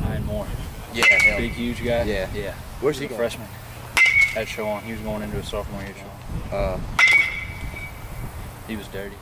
Nine more. Yeah, hell. Big, huge guy. Yeah. Yeah. Where's he, he a going? freshman? At Shawan. He was going into a sophomore year. Uh, He was dirty.